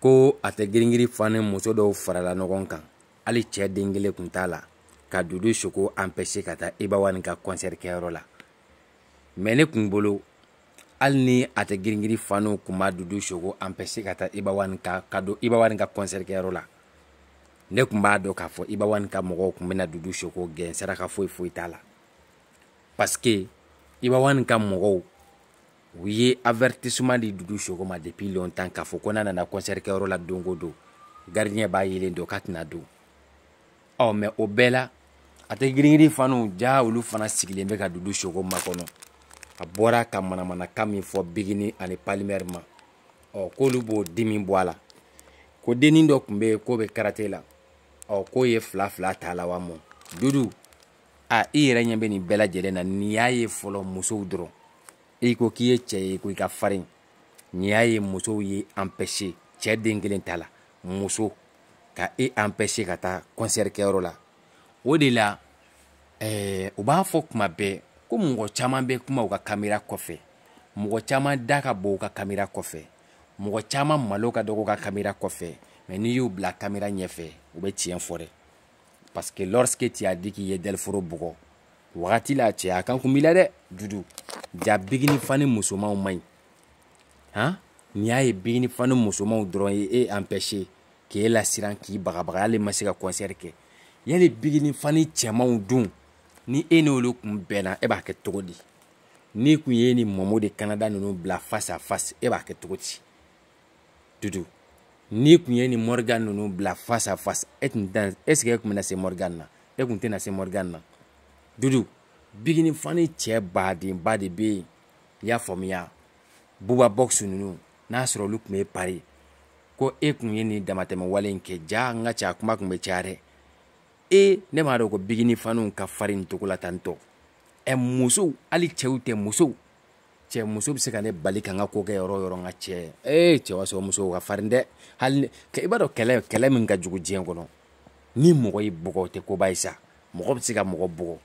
ko a tɛ giringiri fannen muso dɔw farala ɲɔgɔn kan hali cɛɛ den kelen kun t'a la ka dudu sogo anpɛse ka taa ibawani ka kɔnsɛri kɛyɔrɔ la mɛ ne kun bolo hali ni a tɛ giringiri faniw kun ma dudu sogo anpɛse ka taa ibawani ka ka don ibawani ka kɔnsɛri kɛyɔrɔ la ne kun b'a dɔn k'a fɔ ibawani ka mɔgɔw kun bɛna dudu sogo gɛn saraka foyi foyi t'a la pasike ibawani ka mɔgɔw u ye avertissement di dudu sogo ma depuis longtemps k'a fɔ ko n'a nana concert kɛyɔrɔ la don o don gardien b'a yelen don k'a tɛna don ɔ mɛ o bɛɛ la a tɛ giringirin fanu ja olu fana sigilen bɛ ka dudu sogo makɔnɔ a bɔra ka manamanakan min fɔ bigini ani palimɛri ma ɔ k'olu b'o dimi bɔ a la ko dennin dɔ tun bɛ yen k'o bɛ karate la ɔ k'o ye fila fila t'a la wa mɔ dudu a i yɛrɛ ɲɛ bɛ nin bɛɛ lajɛlen na nin y'a ye fɔlɔ musow dɔrɔn i ko k'i ye cɛ ye ko i ka farin nin y'a ye musow ye anpɛse cɛ den kelen ta la muso ka e anpɛse ka taa kɔnsɛri kɛyɔrɔ la o de la ɛɛ u b'a fɔ kuma bɛɛ ko mɔgɔ caman bɛ kuma u ka kamera kɔfɛ mɔgɔ caman da ka bon u ka kamera kɔfɛ mɔgɔ caman malo ka dɔgɔ u ka kamera kɔfɛ mɛ n'i y'u bila kamera ɲɛfɛ u bɛ tiɲɛ fɔ dɛ parce que lorsque tu as dit qu'il ye dɛliforo bugɔ wagati la cɛya kan kun b'i la dɛ dudu ja bigini fani musomanw man ɲi han n'i y'a ye bigini fani musomanw dɔrɔn ye e empêche k'e lasiran k'i bagabaga hali ma se ka concert kɛ yali bigini fani cɛmanw dun ni e n'olu kun bɛnna e b'a kɛ cogo di n'i kun ye ni mɔmɔ de kanada ninnu bila face à face e b'a kɛ cogo di dudu n'i tun ye nin morgan ninnu bila face à face e tun tɛ est ce que e tun bɛna se morgan na e tun tɛna se morgan na dudu bigini fani cɛ badenba de bɛ yen i y'a faamuya buba box ninnu n'a sɔrɔ olu tun bɛ pari ko e tun ye nin damatɛmɛ wale in kɛ ja n ka ca kuma tun bɛ caya dɛ e ne m'a dɔn ko bigini faniw ka farin nin cogo la tan tɔ ɛ musow hali cɛw tɛ musow cɛ muso bɛ se ka ne bali ka n ka ko kɛ yɔrɔ yɔrɔ n ka cɛ ee cɛ wa sɔrɔ muso ka farin dɛ hali i b'a dɔn kɛlɛ kɛlɛ min ka jugu diɲɛ kɔnɔ ni mɔgɔ y'i bɔgɔ o tɛ koba ye sa mɔgɔ bɛ se ka mɔgɔ bɔgɔ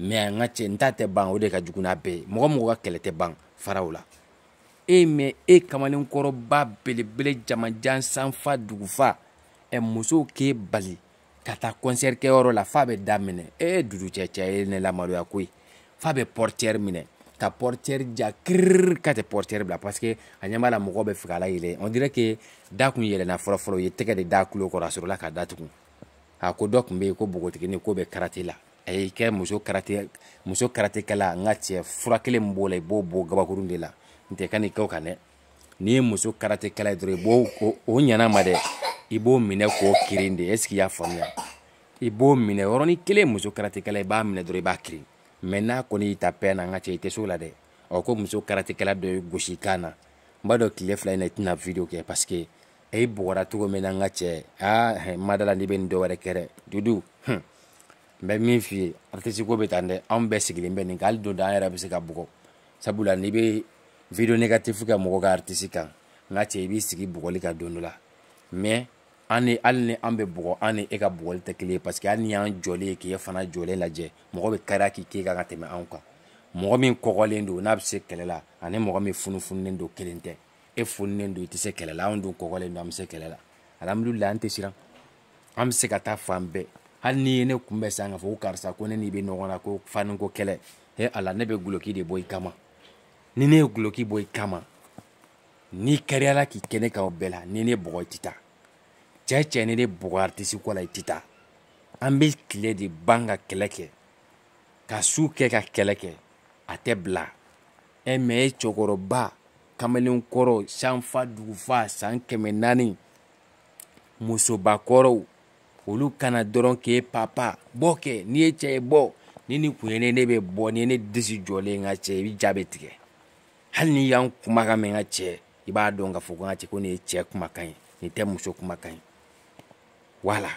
mɛ an ka cɛ n ta tɛ ban o de ka jugu n'a bɛɛ ye mɔgɔ mɔgɔ ka kɛlɛ tɛ ban faraw la e mɛ e kamalen kɔrɔba belebele jamajan sanfa dugufa ɛ musow k'e bali ka taa kɔnsɛri kɛyɔrɔ la f'a bɛ da minɛ ee dudu cɛ cɛ ye ne lamaruya koyi f'a bɛ pɔrɔtɛri minɛ ka pɔrɔtɛri ja kiriri ka tɛ pɔrɔtɛri bila parce que a ɲɛ b'a la mɔgɔ bɛ fɛ ka la yɛlɛ on dirait que da kun yɛlɛnna fɔlɔfɔlɔ u ye tɛgɛ de da kulo kɔrɔ a sɔrɔla ka datugu a ko dɔ tun bɛ yen ko npogotigini ko bɛ karate la a y'i kɛ muso karate muso karatekɛla n ka cɛ fura kelen min b'o la i b'o bɔ gabakurun de la n tɛ ka n'i kɛ o kan dɛ n'i ye muso karatekɛla ye dɔrɔn i b'o o ɲana ma dɛ i b'o minɛ k'o kirin de est ce que i y'a faamuya i b'o minɛ yɔrɔnin kelen muso karatekɛla i b'a minɛ dɔrɔn i b'a kirin mɛ n'a kɔni y'i ta pɛn na n ka cɛ i tɛ s'o la dɛ ɔ ko muso karatekɛla dɔ ye gosi kan na n b'a dɔn tile fila in na i tɛna video kɛ parce que e bɔgɔra cogo min na n ka cɛ aa ah, madala n'i bɛ nin dɔ wɛrɛ kɛ dɛ dudu hum n bɛ min f'i ye artiste ko bɛ tan dɛ anw bɛɛ sigilen bɛ nin kan hali don da an yɛrɛ bɛ se ka bugɔ sabula n'i bɛ video négatif kɛ mɔgɔ ka artiste kan n ka cɛ i b'i sigi bugɔli ka don dɔ la mais an ni hali ni an bɛ bugɔ an ni e ka bugɔli tɛ kelen ye parce que hali ni y'an jɔlen ye k'e fana jɔlen lajɛ mɔgɔ bɛ kariya k'i k'e kan ka tɛmɛ anw kan mɔgɔ min kɔgɔlen don n'a bɛ se kɛlɛ la ani mɔgɔ min funufununen don kelen tɛ e fununen don i tɛ se kɛlɛ la anw dun kɔgɔlen don an bɛ se kɛlɛ la alhamdulilayi an tɛ siran an bɛ se ka taa fan bɛɛ hali n'i ye ne kunbɛn san k'a fɔ ko karisa ko ne n'i bɛ ɲɔgɔn na ko fani ko kɛlɛ he ala ne bɛ guloki de bɔ i kama ni ne ye guloki bɔ i kama n'i kariyala k'i kɛ ne ka o bɛɛ la ni ne bɔgɔ i tɛ taa cɛ cɛ ni ne bɔgɔ aritisi ko la i tɛ taa an bɛ tile de ban ka kɛlɛ kɛ ka su kɛ ka kɛlɛ kɛ a tɛ bila ɛ mɛ e cɛkɔrɔba kamalen kɔrɔ sanfa dugufa san kɛmɛ naani musobakɔrɔw olu kana dɔrɔn k'e papa bɔ kɛ n'i ye cɛ ye bɔ ni nin kun ye ne ne bɛ bɔ ni ne disi jɔlen n ka cɛ i bɛ ja bɛ tigɛ hali ni y'an kumakan mɛn n ka cɛ i b'a dɔn k'a fɔ ko n ka cɛ ko nin ye cɛ kumakan ye nin tɛ muso kumakan ye wala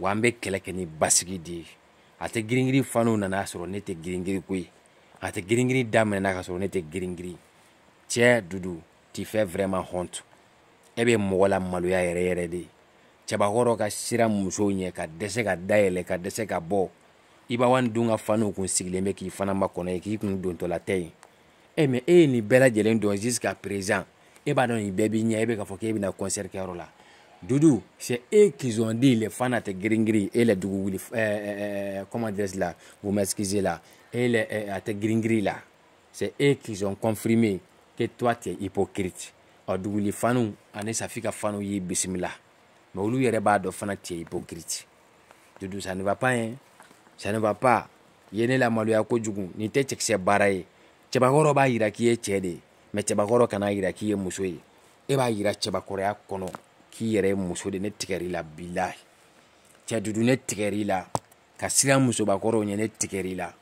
wa an bɛ kɛlɛ kɛ ni basigi de ye a tɛ giringirin faniw nana sɔrɔ ne tɛ giringirin ko ye a tɛ giringirin daminɛna ka sɔrɔ ne tɛ giringirin cɛ dudu ti fɛ vraiment honte e bɛ mɔgɔ la maloya yɛrɛ yɛrɛ de cɛbakɔrɔ ka sira musow ɲɛ ka dɛsɛ ka dayɛlɛ ka dɛsɛ ka bɔ i b'a wani dun ka faniw kun sigilen bɛ k'i fana makɔnɔ ye k'i kun dontɔla tɛ yen e mɛ e ye nin bɛɛ lajɛlen dɔn jusqu'à présent e b'a dɔn nin bɛɛ b'i ɲɛ e bɛ k'a fɔ k'e bɛna concert kɛyɔrɔ la dudu c'est eux qui ont dit les fans tɛ giringiri e la dugu wuli comment dirais-je la vous m'excusez la e la a tɛ giringiri la c'est eux qui ont confirmé que toi tu es hypocrite ɔ duguli fanu ani safi ka fanu y'i bisimila mais olu yɛrɛ b'a dɔn fana tu es hypocrite dudu ça ne va pas hein ça ne va pas ye ne lamaloya kojugu nin tɛ cɛkisɛ baara ye cɛbakɔrɔ b'a yira k'i ye cɛɛ de ye mais cɛbakɔrɔ kana yira k'i ye muso ye e b'a yira cɛbakɔrɔya kɔnɔ k'i yɛrɛ ye muso de ne tigɛr'i la bilahi cɛ dudu ne tigɛr'i la ka siran musobakɔrɔw ɲɛ ne tigɛr'i la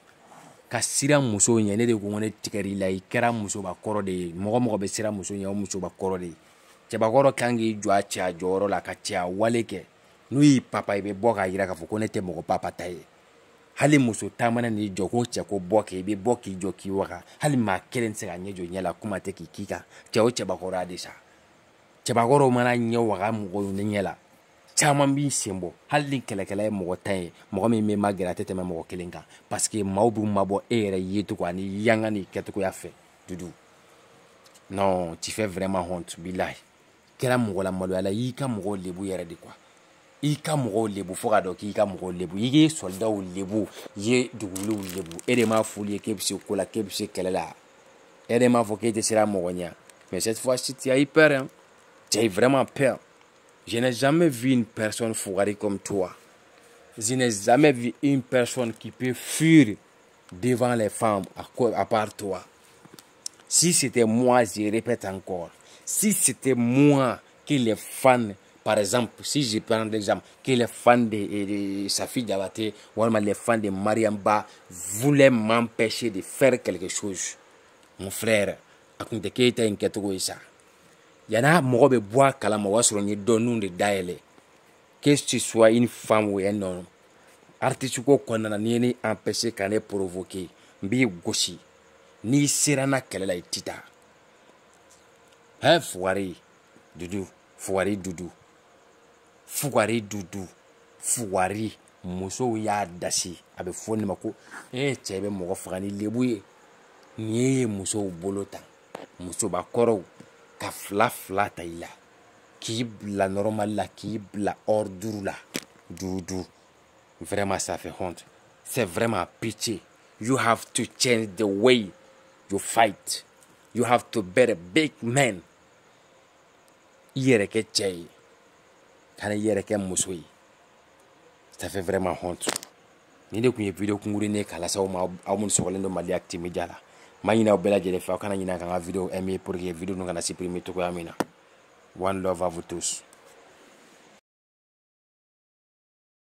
ka siran musow ɲɛ ne de ko ne tigɛr'i la i kɛra musobakɔrɔ de ye mɔgɔ mɔgɔ bɛ siran muso ɲɛ o musobakɔrɔ de ye cɛbakɔrɔ kan k'i jɔ a cɛ a jɔyɔrɔ la ka cɛ a wale kɛ n'u y'i papa i bɛ bɔ k'a yira k'a fɔ ko ne tɛ mɔgɔ papa ta ye hali muso taamana n'i jɔ ko cɛ ko bɔ kɛ i bɛ bɔ k'i jɔ k'i waga hali maa kelen tɛ se ka ɲɛ jɔ ɲɛ la kuma tɛ k'i k'i kan cɛ o cɛbakɔrɔya de sa cɛbakɔrɔw mana ɲɛ waga mɔgɔw ɲɛ la caman b'i sen bɔ hali ni kɛlɛkɛla ye mɔgɔ tan ye mɔgɔ min bɛ magɛrɛ a tɛ tɛmɛ mɔgɔ kelen kan paseke maaw b'u mabɔ e yɛrɛ yecogo ani yanga ni kɛcogoya fɛ dudu non tu fais vraiment honte bilahi kɛra mɔgɔ la maloya la y'i ka mɔgɔw lebu yɛrɛ de quoi i ka mɔgɔw lebu fo ka dɔn k'i ka mɔgɔw lebu i ye sɔlidaw lebu i ye duguwuliw lebu e de m'a f'olu ye k'e bɛ se ko la k'e bɛ se kɛlɛ la e de m'a fɔ k'e tɛ siran mɔgɔ ɲɛ mais cette fois ci tu as eu peur hein tu as eu vraiment peur je n'ai jamais vu une personne foirée comme toi je n'ai jamais vu une personne qui peut fuir devant les femmes à, à part toi si c'était moi je répète encore si c'était moi qui les fans par exemple, si je prends l'exemple, que les fans de, de Safi Diabaté ou les fans de Mariamba voulaient m'empêcher de faire quelque chose, mon frère, a kun tɛ k'e ta in kɛcogo ye sa yan'a mɔgɔ bɛ bɔ a kalama o y'a sɔrɔ n ye dɔnniw de dayɛlɛ que ce soit une femme ou un homme artiste ko kɔnɔna na n'i ye ne empêcher ka ne provoquer n b'i gosi n'i sera n na kɛlɛ la i ti taa hɛn fugari dudu fugari dudu fugari dudu fugari musow y'a dasi a bɛ fɔ ne ma ko ee cɛ bɛ mɔgɔ faga ni lebu ye nin ye musow bolo ta musoba kɔrɔw ka fila fila ta i la k'i bila nɔrɔmali la k'i bila ɔri duuru la duuru duuru vraiment ça fait honte c'est vraiment pitié you have to change the way you fight you have to be a big man i yɛrɛ kɛ cɛ ye kana i yɛrɛ kɛ muso ye ça fait vraiment honte ni de tun ye video kunkuruni ne k'a lase aw ma aw minnu sɔgɔlen don mali acti media la n b'a ɲini aw bɛɛ lajɛlen fɛ aw kana ɲina ka n ka video aime pour que video ninnu kana supprimer cogoya min na one love à vous tous